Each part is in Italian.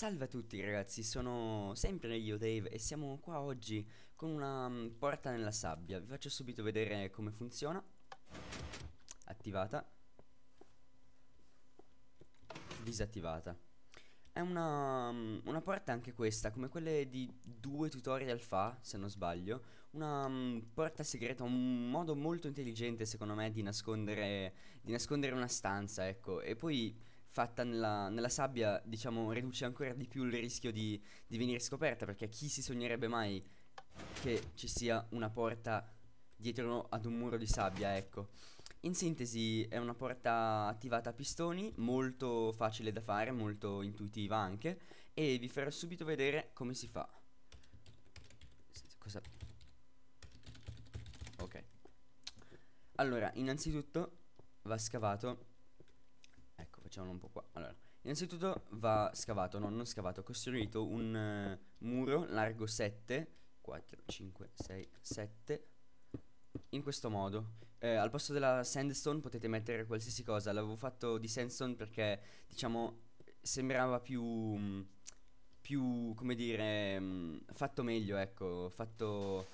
Salve a tutti ragazzi, sono sempre io Dave e siamo qua oggi con una mm, porta nella sabbia. Vi faccio subito vedere come funziona. Attivata. Disattivata. È una, mm, una porta anche questa, come quelle di due tutorial fa, se non sbaglio. Una mm, porta segreta, un modo molto intelligente secondo me di nascondere, di nascondere una stanza, ecco. E poi fatta nella, nella, sabbia, diciamo, riduce ancora di più il rischio di, di, venire scoperta, perché chi si sognerebbe mai che ci sia una porta dietro ad un muro di sabbia, ecco. In sintesi è una porta attivata a pistoni, molto facile da fare, molto intuitiva anche, e vi farò subito vedere come si fa. Cosa... Ok. Allora, innanzitutto va scavato facciamolo un po' qua. Allora, innanzitutto va scavato, no, non scavato, costruito un uh, muro largo 7, 4, 5, 6, 7, in questo modo. Eh, al posto della sandstone potete mettere qualsiasi cosa. L'avevo fatto di sandstone perché, diciamo, sembrava più... più, come dire, fatto meglio, ecco, fatto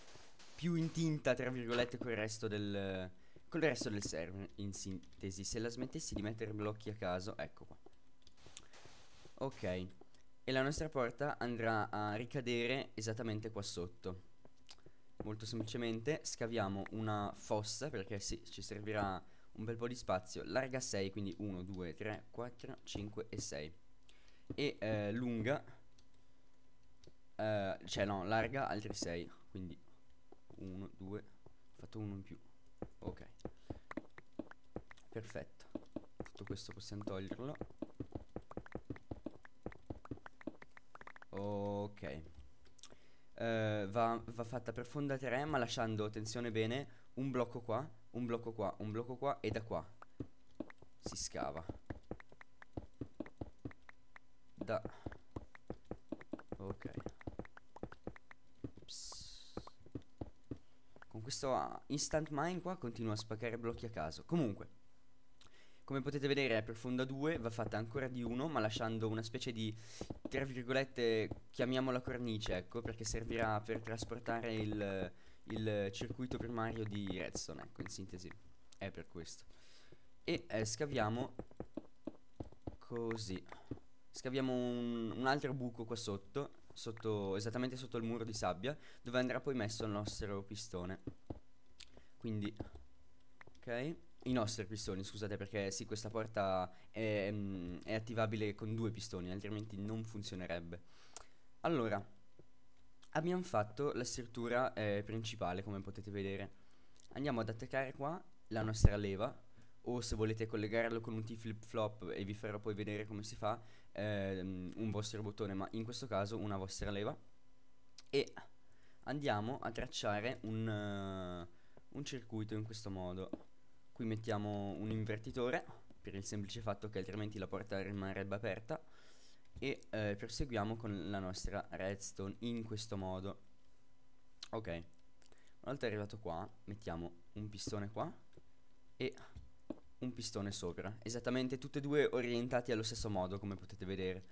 più in tinta, tra virgolette, con il resto del con il resto del server in sintesi se la smettessi di mettere blocchi a caso ecco qua. Ok e la nostra porta andrà a ricadere esattamente qua sotto. Molto semplicemente scaviamo una fossa perché sì ci servirà un bel po' di spazio larga 6 quindi 1 2 3 4 5 e 6 e eh, lunga eh, cioè no larga altri 6 quindi 1 2 ho fatto uno in più ok. Perfetto. Tutto questo possiamo toglierlo. Ok. Uh, va, va fatta per fonda 3 ma lasciando attenzione bene un blocco qua un blocco qua un blocco qua e da qua. Si scava. Da. Ok questo instant mine qua continua a spaccare blocchi a caso. Comunque, come potete vedere è profonda 2, va fatta ancora di 1, ma lasciando una specie di, tra virgolette, chiamiamola cornice, ecco, perché servirà per trasportare il, il circuito primario di redstone, ecco, in sintesi. È per questo. E eh, scaviamo così. Scaviamo un, un altro buco qua sotto sotto, esattamente sotto il muro di sabbia, dove andrà poi messo il nostro pistone. Quindi, ok, i nostri pistoni, scusate, perché sì, questa porta è, è attivabile con due pistoni, altrimenti non funzionerebbe. Allora, abbiamo fatto la struttura eh, principale, come potete vedere. Andiamo ad attaccare qua la nostra leva, o se volete collegarlo con un T-flip flop e vi farò poi vedere come si fa, ehm, un vostro bottone, ma in questo caso una vostra leva. E andiamo a tracciare un, uh, un circuito in questo modo. Qui mettiamo un invertitore, per il semplice fatto che altrimenti la porta rimarrebbe aperta. E eh, proseguiamo con la nostra redstone in questo modo. Ok, una volta arrivato qua, mettiamo un pistone qua e un pistone sopra, esattamente tutti e due orientati allo stesso modo come potete vedere.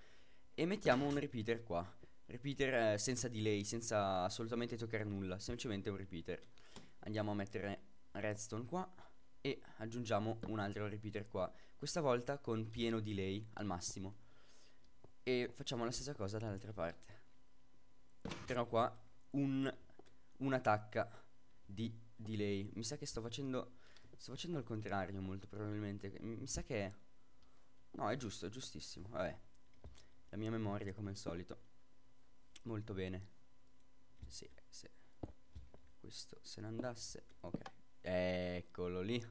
E mettiamo un repeater qua, repeater eh, senza delay, senza assolutamente toccare nulla, semplicemente un repeater. Andiamo a mettere redstone qua e aggiungiamo un altro repeater qua, questa volta con pieno delay al massimo. E facciamo la stessa cosa dall'altra parte. Però qua un, una di delay. Mi sa che sto facendo Sto facendo il contrario molto probabilmente. Mi, sa che... No, è giusto, è giustissimo. Vabbè. La mia memoria come al solito. Molto bene. Sì, sì. Questo se ne andasse. Ok. Eccolo lì.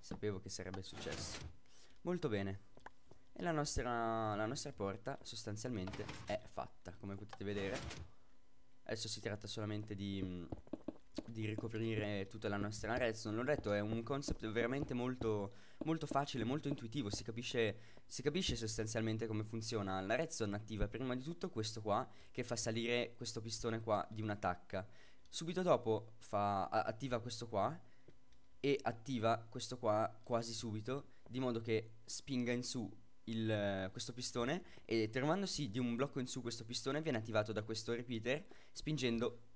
Sapevo che sarebbe successo. Molto bene. E la nostra, la nostra porta sostanzialmente è fatta, come potete vedere. Adesso si tratta solamente di di ricoprire tutta la nostra redstone. L'ho detto, è un concept veramente molto, molto facile, molto intuitivo. Si capisce, si capisce sostanzialmente come funziona. La redstone attiva prima di tutto questo qua, che fa salire questo pistone qua di una tacca. Subito dopo fa, attiva questo qua e attiva questo qua quasi subito, di modo che spinga in su il, questo pistone e trovandosi di un blocco in su questo pistone viene attivato da questo repeater spingendo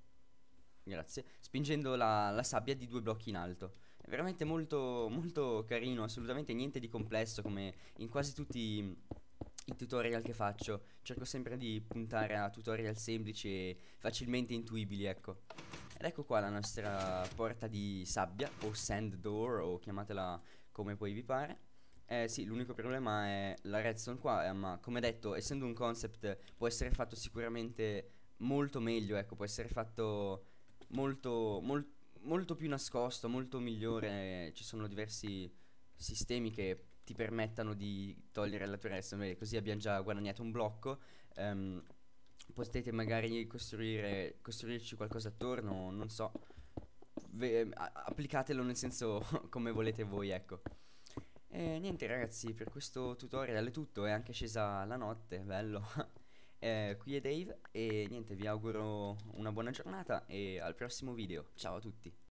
grazie. Spingendo la, la sabbia di due blocchi in alto. È veramente molto molto carino assolutamente niente di complesso come in quasi tutti i tutorial che faccio. Cerco sempre di puntare a tutorial semplici e facilmente intuibili ecco. Ed ecco qua la nostra porta di sabbia o sand door o chiamatela come poi vi pare. Eh sì, l'unico problema è la redstone qua, eh, ma come detto, essendo un concept può essere fatto sicuramente molto meglio, ecco, può essere fatto molto, mol molto più nascosto, molto migliore, ci sono diversi sistemi che ti permettano di togliere la tua redstone, così abbiamo già guadagnato un blocco, um, potete magari costruire, costruirci qualcosa attorno, non so, Ve applicatelo nel senso come volete voi, ecco. E niente ragazzi, per questo tutorial è tutto, è anche scesa la notte, bello. eh, qui è Dave e niente, vi auguro una buona giornata e al prossimo video. Ciao a tutti.